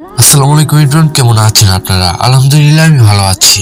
আসসালামু আলাইকুম ইমরান কেমন আছেন আপনারা? আলহামদুলিল্লাহ, আমি ভালো আছি।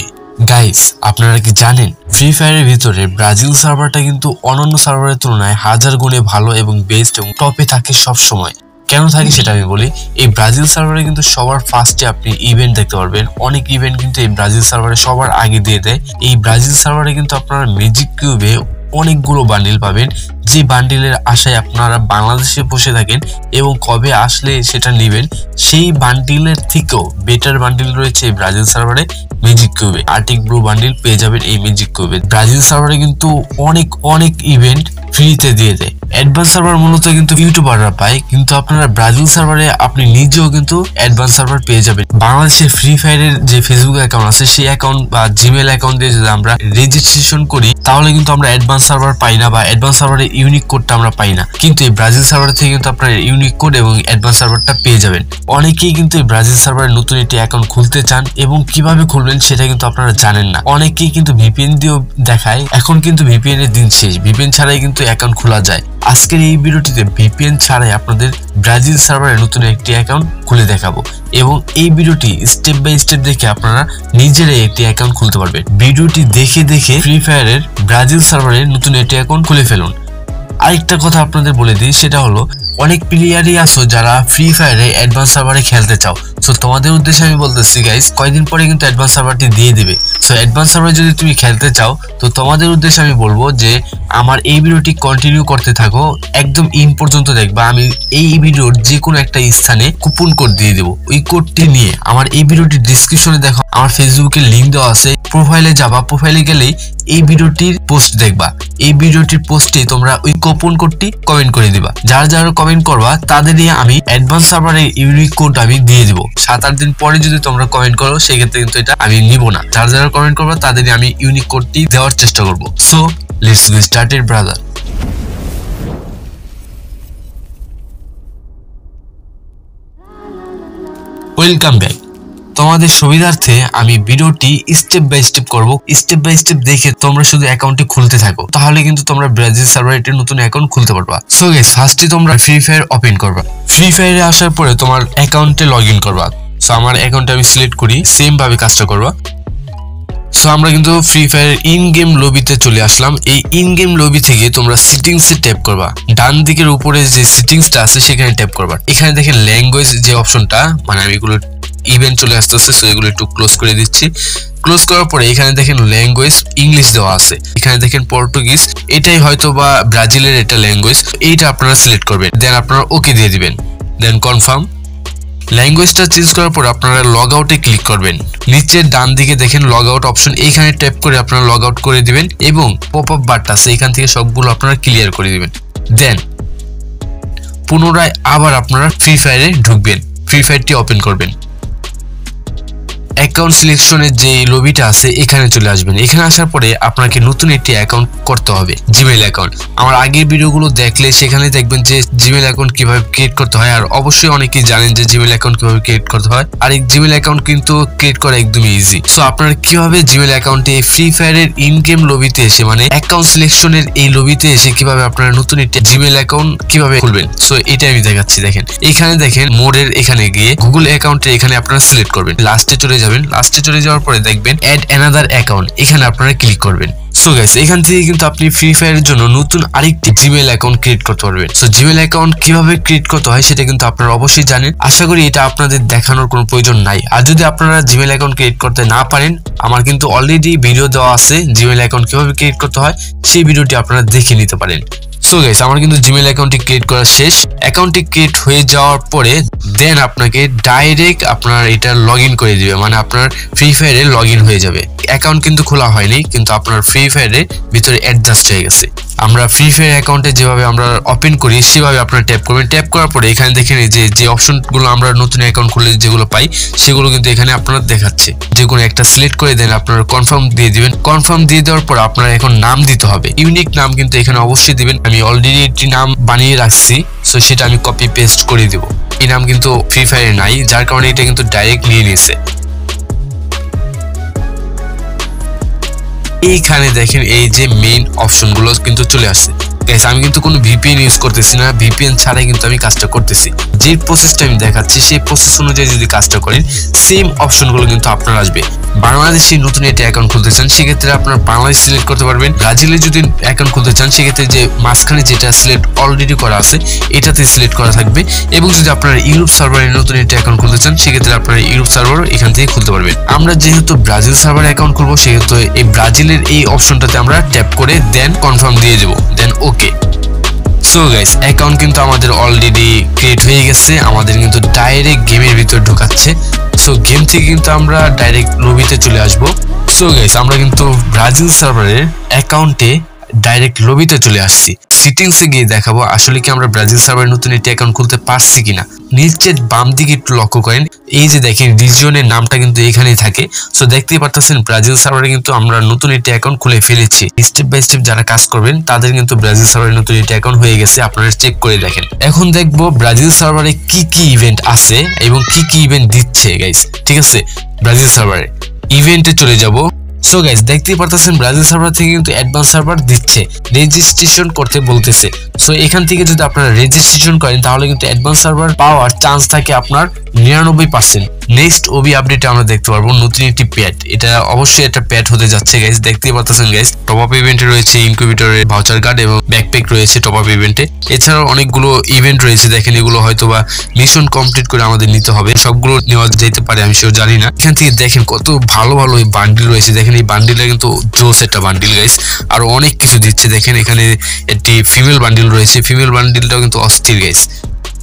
গাইস আপনারা কি জানেন ফ্রি ফায়ারের ভিতরে ব্রাজিল সার্ভারটা কিন্তু অন্যান্য সার্ভারের তুলনায় হাজার গুণে ভালো এবং বেস্ট এবং টপে থাকে সব সময় কেন থাকে সেটা আমি বলি, এই ব্রাজিল সার্ভারে কিন্তু সবার ফার্স্টে আপনি ইভেন্ট দেখতে পারবেন। অনেক ইভেন্ট কিন্তু এই ব্রাজিল সার্ভারে সবার আগে দিয়ে দেয়। এই ব্রাজিল সার্ভারে কিন্তু আপনারা ম্যাজিক কিউবে অনেকগুলো বান্ডিল পাবেন। যে বান্ডিলের আশায় আপনারা বাংলাদেশে বসে থাকেন এবং কবে আসলে সেটা নেবেন, সেই বান্ডিলের থেকেও বেটার বান্ডিল রয়েছে ব্রাজিল সার্ভারে ম্যাজিক কিউবে আর্টিক ব্লু বান্ডিল পেয়ে যাবেন এই ম্যাজিক কিউবে ব্রাজিল সার্ভারে কিন্তু অনেক অনেক ইভেন্ট ফ্রিতে দিয়ে দেয়। অ্যাডভান্স সার্ভার মূলত কিন্তু ইউটিউবাররা পায়, কিন্তু আপনারা ব্রাজিল সার্ভারে আপনি নিজেও কিন্তু অ্যাডভান্স সার্ভার পেয়ে যাবেন। বাংলাদেশের ফ্রি ফায়ারের যে ফেসবুক অ্যাকাউন্ট আছে, সেই অ্যাকাউন্ট বা জিমেল অ্যাকাউন্ট দিয়ে যদি আমরা রেজিস্ট্রেশন করি, তাহলে কিন্তু আমরা অ্যাডভান্স সার্ভার পাই না বা অ্যাডভান্স সার্ভারের ইউনিক কোডটা আমরা পাই না। কিন্তু এই ব্রাজিল সার্ভার থেকে কিন্তু আপনার ইউনিক কোড এবং অ্যাডভান্স সার্ভারটা পেয়ে যাবেন। অনেকেই কিন্তু এই ব্রাজিল সার্ভারের নতুন একটি অ্যাকাউন্ট খুলতে চান এবং কীভাবে খুলবেন সেটা কিন্তু আপনারা জানেন না। অনেকেই কিন্তু ভিপিএন দিয়েও দেখায়, এখন কিন্তু ভিপিএন এর দিন শেষ। ভিপিএন ছাড়াই কিন্তু অ্যাকাউন্ট খোলা যায়। আজকের এই ভিডিওটিতে ভিপিএন ছাড়াই আপনাদের ব্রাজিল সার্ভারে নতুন একটি অ্যাকাউন্ট খুলে দেখাবো এবং এই ভিডিওটি স্টেপ বাই স্টেপ দেখে আপনারা নিজেরাই একটি অ্যাকাউন্ট খুলতে পারবেন। ভিডিওটি দেখে দেখে ফ্রি ফায়ারের ব্রাজিল সার্ভারে নতুন একটি অ্যাকাউন্ট খুলে ফেলুন। আরেকটা কথা আপনাদের বলে দিই, সেটা হলো অনেক প্লেয়ারই আছো যারা ফ্রি ফায়ারে অ্যাডভান্স সার্ভারে খেলতে চাও। সো তোমাদের উদ্দেশ্যে আমি বলতেছি গাইস কয়েকদিন পরে কিন্তু অ্যাডভান্স সার্ভারটি দিয়ে দিবে। সো অ্যাডভান্স সার্ভারে যদি তুমি খেলতে চাও, তো তোমাদের উদ্দেশ্যে আমি বলব যে আমার এই ভিডিওটি কন্টিনিউ করতে থাকো, একদম ইন পর্যন্ত দেখবা, আমি এই ভিডিওর যে কোনো একটা স্থানে কুপন কোড দিয়ে দেবো। ওই কোডটি নিয়ে আমার এই ভিডিওটির ডিসক্রিপশনে দেখো, আমার ফেসবুকে লিঙ্ক দেওয়া আছে। প্রোফাইলে যাবা প্রোফাইলে গেলেই এই ভিডিওটির পোস্ট দেখবা। এই ভিডিওটির পোস্টে তোমরা ওই কুপন কোডটি কমেন্ট করে দিবা। যারা যারা কমেন্ট করবা, তাদেরই আমি অ্যাডভান্স সার্ভারের ইউনিক কোড আমি দিয়ে দিব। সাত, আট দিন পরে যদি তোমরা কমেন্ট করো, সেক্ষেত্রে কিন্তু এটা আমি নিব না। যারা যারা কমেন্ট করবা, তাদেরই আমি ইউনিক কোডটি দেওয়ার চেষ্টা করব। So let's go started brother welcome back তোমাদের সুবিধার্থে আমি ভিডিওটি স্টেপ বাই স্টেপ করব। স্টেপ বাই স্টেপ দেখে তোমরা শুধু অ্যাকাউন্টটি খুলতে থাকো। তাহলে কিন্তু তোমরা ব্রাজিল সার্ভারে একটি নতুন অ্যাকাউন্ট খুলতে পারবা। সো গাইস ফার্স্টে তোমরা ফ্রি ফায়ার ওপেন করবা। ফ্রি ফায়ারে আসার পরে তোমার অ্যাকাউন্টে লগ ইন করবা। সো আমার অ্যাকাউন্টে আমি সিলেক্ট করি সেম ভাবে কাজটা করবা। সো আমরা কিন্তু ফ্রি ফায়ার ইন গেম লবিতে চলে আসলাম। এই ইন গেম লবি থেকে তোমরা সিটিংস ট্যাপ করবা। ডান দিকের উপরে যে সিটিংসটা আছে, সেখানে ট্যাপ করবা। এখানে দেখেন ল্যাঙ্গুয়েজ যে অপশনটা মানে আমি এগুলো ইভেন্ট চলে আসতেছে সো এগুলো একটু ক্লোজ করে দিচ্ছি। ক্লোজ করার পরে এখানে দেখেন ল্যাঙ্গুয়েজ ইংলিশ দেওয়া আছে। এখানে দেখেন পর্তুগিজ এটাই হয়তো বা ব্রাজিলের এটা ল্যাঙ্গুয়েজ এইটা আপনারা সিলেক্ট করবেন। দেন আপনারা ওকে দিয়ে দিবেন। দেন কনফার্ম ল্যাঙ্গুয়েজটা চেঞ্জ করার পর আপনারা লগ আউটে ক্লিক করবেন। নিচের ডান দিকে দেখেন লগ আউট অপশন এইখানে ট্যাপ করে আপনারা লগ আউট করে দিবেন এবং পপ আপ বারটা এখান থেকে সবগুলো আপনারা ক্লিয়ার করে দিবেন। দেন পুনরায় আবার আপনারা ফ্রি ফায়ারে ঢুকবেন। ফ্রি ফায়ারটি ওপেন করবেন। অ্যাকাউন্ট সিলেকশনের যে লবিটা আছে, এখানে চলে আসবেন। এখানে আসার পরে আপনাকে নতুন একটি অ্যাকাউন্ট করতে হবে জিমেল অ্যাকাউন্ট আমার আগের ভিডিওগুলো দেখলে সেখানে দেখবেন যে জিমেল অ্যাকাউন্ট কীভাবে ক্রিয়েট করতে হয়, আর অবশ্যই অনেকেই জানেন যে জিমেল অ্যাকাউন্ট কীভাবে ক্রিয়েট করতে হয়। আর এই জিমেল অ্যাকাউন্ট কিন্তু ক্রিয়েট করা একদমই ইজি সো আপনারা কীভাবে জিমেল অ্যাকাউন্টে ফ্রি ফায়ারের ইন গেম লবিতে এসে মানে অ্যাকাউন্ট সিলেকশনের এই লবিতে এসে কীভাবে আপনারা নতুন একটি জিমেল অ্যাকাউন্ট কীভাবে খুলবেন? সো এটা আমি দেখাচ্ছি, দেখেন। এখানে দেখেন মোডের এখানে গিয়ে গুগল অ্যাকাউন্টে এখানে আপনারা সিলেক্ট করবেন। লাস্টে চলে যাবেন লাস্টে চলে যাওয়ার পরে দেখবেন অ্যাড অ্যানাদার অ্যাকাউন্ট এখানে আপনারা ক্লিক করবেন। সো গাইস এখান থেকে কিন্তু আপনি ফ্রি ফায়ারের জন্য নতুন আরেকটি জিমেল অ্যাকাউন্ট ক্রিয়েট করতে পারবেন। সো জিমেল অ্যাকাউন্ট কীভাবে ক্রিয়েট করতে হয় সেটা কিন্তু আপনারা অবশ্যই জানেন। আশা করি এটা আপনাদের দেখানোর কোনো প্রয়োজন নাই। আর যদি আপনারা জিমেল অ্যাকাউন্ট ক্রিয়েট করতে না পারেন, আমার কিন্তু অলরেডি ভিডিও দেওয়া আছে জিমেল অ্যাকাউন্ট কীভাবে ক্রিয়েট করতে হয়, সেই ভিডিওটি আপনারা দেখে নিতে পারেন। সো গাইস আমার কিন্তু জিমেল অ্যাকাউন্টটি ক্রিয়েট করা শেষ। অ্যাকাউন্টটি ক্রিয়েট হয়ে যাওয়ার পরে দেন আপনাকে ডাইরেক্ট আপনার এটা লগ ইন করে দিবে। মানে আপনার ফ্রি ফায়ারে লগ ইন হয়ে যাবে। অ্যাকাউন্ট কিন্তু খোলা হয়নি, কিন্তু আপনার ফ্রি ফায়ারে ভিতরে অ্যাডজাস্ট হয়ে গেছে। আমরা ফ্রি ফায়ার অ্যাকাউন্টে যেভাবে আমরা ওপেন করি, সেভাবে আপনারা ট্যাপ করবেন। ট্যাপ করার পরে এখানে দেখেন যে যে অপশনগুলো আমরা নতুন অ্যাকাউন্ট খুলে যেগুলো পাই, সেগুলো কিন্তু এখানে আপনারা দেখাচ্ছে। যে কোনো একটা সিলেক্ট করে দেন, আপনারা কনফার্ম দিয়ে দিবেন। কনফার্ম দিয়ে দেওয়ার পর আপনারা এখন নাম দিতে হবে। ইউনিক নাম কিন্তু এখানে অবশ্যই দিবেন। আমি অলরেডি একটি নাম বানিয়ে রাখছি সো সেটা আমি কপি পেস্ট করে দিব। এই নাম কিন্তু ফ্রি ফায়ারে নাই, যার কারণে এটা কিন্তু ডাইরেক্ট নিয়ে নিয়েছে। এইখানে দেখেন এই যে মেইন অপশনগুলো কিন্তু চলে আসছে। গাইস আমি কিন্তু কোনো ভিপিএন ইউজ করতেছি না। ভিপিএন ছাড়াই কিন্তু আমি কাজটা করতেছি। যে প্রসেসটা আমি দেখাচ্ছি, সেই প্রসেস অনুযায়ী যদি কাজটা করেন সেম অপশনগুলো কিন্তু আপনার আসবে। বাংলাদেশে নতুন একটি অ্যাকাউন্ট খুলতে চান, সেক্ষেত্রে আপনার বাংলাদেশ সিলেক্ট করতে পারবেন। ব্রাজিলে যদি অ্যাকাউন্ট খুলতে চান, সেক্ষেত্রে যে মাঝখানে যেটা সিলেক্ট অলরেডি করা আছে, এটাতে সিলেক্ট করা থাকবে। এবং যদি আপনারা ইউরোপ সার্ভারে নতুন একটি অ্যাকাউন্ট খুলতে চান, সেক্ষেত্রে আপনারা ইউরোপ সার্ভার এখান থেকে খুলতে পারবেন। আমরা যেহেতু ব্রাজিল সার্ভার অ্যাকাউন্ট খুলবো, সেহেতু এই ব্রাজিলের এই অপশনটাতে আমরা ট্যাপ করে দেন কনফার্ম দিয়ে দেবো। Then okay so guys account কিন্তু আমাদের অলরেডি ক্রিয়েট হয়ে গেছে। আমাদের কিন্তু ডাইরেক্ট গেমের ভিতর ঢোকাচ্ছে। সো গেম থেকে কিন্তু আমরা ডাইরেক্ট লবিতে চলে আসব। সো গাইস আমরা কিন্তু ব্রাজিল সার্ভারের অ্যাকাউন্টে ডাইরেক্ট লবিতে চলে আসছি। সিটিংসে গিয়ে দেখাবো আসলে কি আমরা ব্রাজিল সার্ভার নতুন একটি অ্যাকাউন্ট খুলতে পারছি কিনা। নিচের বাম দিকে একটু লক্ষ্য করেন, এই যে দেখেন রিজিয়নের নামটা কিন্তু এখানেই থাকে। সো দেখতেই পারতেছেন ব্রাজিল সার্ভারে কিন্তু আমরা নতুন একটি অ্যাকাউন্ট খুলে ফেলেছি। স্টেপ বাই স্টেপ যারা কাজ করবেন, তাদের কিন্তু ব্রাজিল সার্ভারে নতুন একটি অ্যাকাউন্ট হয়ে গেছে, আপনারা চেক করে দেখেন। এখন দেখব ব্রাজিল সার্ভারে কি কি ইভেন্ট আছে এবং কি কি ইভেন্ট দিচ্ছে গাইস ঠিক আছে? ব্রাজিল সার্ভারে ইভেন্টে চলে যাব। সো গাইস দেখতেই পারতেছেন ব্রাজিল সার্ভার থেকে কিন্তু অ্যাডভান্স সার্ভার দিচ্ছে রেজিস্ট্রেশন করতে বলতেছে। সো এখান থেকে যদি আপনারা রেজিস্ট্রেশন করেন, তাহলে কিন্তু অ্যাডভান্স সার্ভার পাওয়ার চান্স থাকে আপনার নিরানব্বই পার্সেন্ট নেক্সট ওবি আপডেটে আমরা দেখতে পারব, নতুন একটি প্যাড এটা অবশ্যই একটা প্যাড হতে যাচ্ছে গাইস দেখতেই পারতেছেন গাইস টপ আপ ইভেন্টে রয়েছে ইনকিউবেটরের ভাউচার কার্ড এবং ব্যাকপ্যাক রয়েছে টপ আপ ইভেন্টে এছাড়াও অনেকগুলো ইভেন্ট রয়েছে, দেখেন এগুলো হয়তো বা মিশন কমপ্লিট করে আমাদের নিতে হবে। সবগুলো নেওয়া যেতে পারে, আমি সেও জানি না। এখান থেকে দেখেন কত ভালো ভালো বান্ডিল রয়েছে, দেখেন এই বান্ডিলটা কিন্তু জোস একটা বান্ডিল গাইস আর অনেক কিছু দিচ্ছে। দেখেন এখানে একটি ফিমেল বান্ডিল রয়েছে। ফিমেল বান্ডিলটাও কিন্তু অস্থির গাইস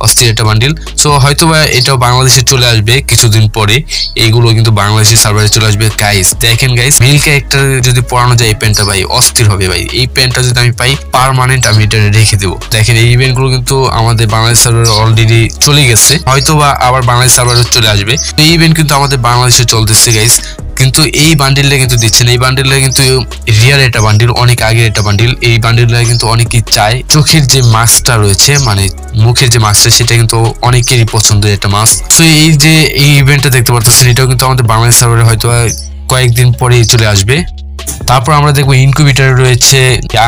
অস্থির একটা বান্ডিল সো হয়তো বা এটাও বাংলাদেশে চলে আসবে কিছুদিন পরে। এইগুলো কিন্তু বাংলাদেশের সার্ভারে চলে আসবে। গাইস দেখেন গাইস মেল ক্যারেক্টার যদি পড়ানো যায়, এই প্যান্টটা ভাই অস্থির হবে ভাই। এই প্যান্টটা যদি আমি পাই পারমানেন্ট আমি এটা রেখে দেবো। দেখেন, এই ইভেন্টগুলো কিন্তু আমাদের বাংলাদেশ সার্ভারে অলরেডি চলে গেছে। হয়তো বা আবার বাংলাদেশ সার্ভারে চলে আসবে। এই ইভেন্ট কিন্তু আমাদের বাংলাদেশে চলতেছে গাইস কিন্তু এই বান্ডিলটা কিন্তু দিচ্ছেন এই বান্ডিলটা কিন্তু রিয়ার একটা বান্ডিল অনেক আগের একটা বান্ডিল এই বান্ডিলটা কিন্তু অনেকেই চায়। চোখের যে মাস্কটা রয়েছে মানে মুখের যে মাস্কটা সেটা কিন্তু অনেকেরই পছন্দের একটা মাস্ক তো এই যে এই ইভেন্টটা দেখতে পারতেছেন, এটাও কিন্তু আমাদের বাংলাদেশ সার্ভারে হয়তো কয়েকদিন পরেই চলে আসবে। তারপর আমরা দেখব ইনকিউবেটার রয়েছে,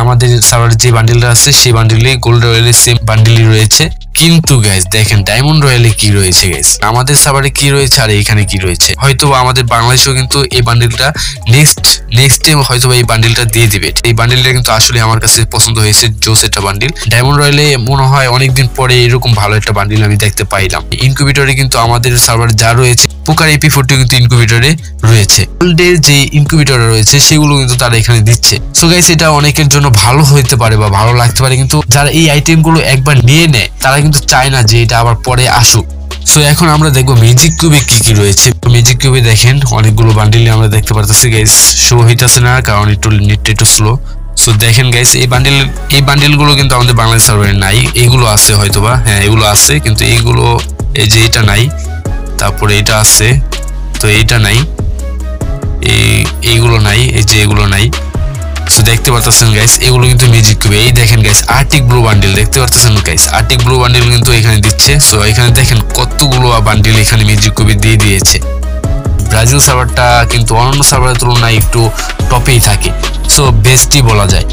আমাদের সার্ভারে যে বান্ডিলটা আছে, সেই বান্ডিলে গোল্ড রয়েলের সেম বান্ডিলই রয়েছে। কিন্তু গাইস দেখেন ডায়মন্ড রয়্যালে কি রয়েছে গাইস আমাদের সাবারে কি রয়েছে আর এখানে কি রয়েছে? হয়তো আমাদের বাংলাদেশেও কিন্তু এই বান্ডিলটা নেক্সট নেক্সট টাইম হয়তো এই বান্ডিলটা দিয়ে দিবে। এই বান্ডিলটা কিন্তু আসলে আমার কাছে পছন্দ হয়েছে, জোস বান্ডিল ডায়মন্ড রয়্যালে মনে হয় অনেকদিন পরে এরকম ভালো একটা বান্ডিল আমি দেখতে পাইলাম। ইনকিউবেটরে কিন্তু আমাদের সার্ভার যা রয়েছে পোকার এপি ফোরটি কিন্তু ইনকিউবেটরে রয়েছে। গোল্ডের যে ইনকিউবেটর রয়েছে, সেগুলো কিন্তু তারা এখানে দিচ্ছে। সো গাইস এটা অনেকের জন্য ভালো হইতে পারে বা ভালো লাগতে পারে, কিন্তু যারা এই আইটেমগুলো একবার নিয়ে নেয়, তারা কিন্তু চায় না যে এটা আবার পরে আসুক। সো এখন আমরা দেখব ম্যাজিক কিউবে কি কি রয়েছে। ম্যাজিক কিউবে দেখেন, অনেকগুলো বান্ডিল আমরা দেখতে পারতেছি গাইস শো হইতাছে না, কারণ একটু নেটটা একটু স্লো সো দেখেন গাইস এই বান্ডিল এই বান্ডিলগুলো কিন্তু আমাদের বাংলাদেশ সার্ভারে নাই। এইগুলো আছে হয়তোবা হ্যাঁ এগুলো আছে, কিন্তু এইগুলো এই যে এটা নাই। তারপরে এটা আছে, তো এইটা নাই। এই, এইগুলো নাই, এই যে এগুলো নাই। সো দেখতে পারতেছেন গাইস এগুলো কিন্তু মিউজিক কিউবে এই দেখেন গাইস আর্টিক ব্লু বান্ডিল দেখতে পারতেছেন গাইস আর্টিক ব্লু বান্ডিল কিন্তু এখানে দিচ্ছে। সো এখানে দেখেন কতগুলো বান্ডিল এখানে মিউজিক কিউবে দিয়ে দিয়েছে। ব্রাজিল সার্ভারটা কিন্তু অন্যান্য সার্ভারের তুলনায় একটু টপেই থাকে। সো বেস্টই বলা যায়।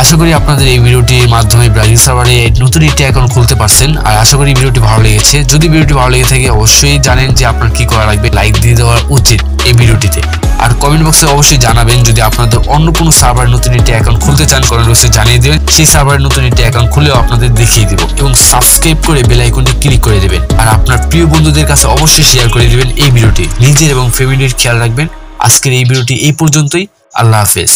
আশা করি আপনাদের এই ভিডিওটির মাধ্যমে ব্রাজিল সার্ভারে নতুন একটি অ্যাকাউন্ট খুলতে পারছেন। আর আশা করি ভিডিওটি ভালো লেগেছে। যদি ভিডিওটি ভালো লেগে থাকে, অবশ্যই জানেন যে আপনার কি করা লাগবে। লাইক দিয়ে দেওয়া উচিত এই ভিডিওটিতে। আর কমেন্ট বক্সে অবশ্যই জানাবেন, যদি আপনাদের অন্য কোনো সার্ভার নতুন একটি অ্যাকাউন্ট খুলতে চান কমেন্ট বক্সে জানিয়ে দেবেন। সেই সার্ভারের নতুন একটি অ্যাকাউন্ট খুলেও আপনাদের দেখিয়ে দিব এবং সাবস্ক্রাইব করে বেল আইকনটি ক্লিক করে দেবেন। আর আপনার প্রিয় বন্ধুদের কাছে অবশ্যই শেয়ার করে দিবেন এই ভিডিওটি। নিজের এবং ফ্যামিলির খেয়াল রাখবেন। আজকের এই ভিডিওটি এই পর্যন্তই। আল্লাহ হাফেজ।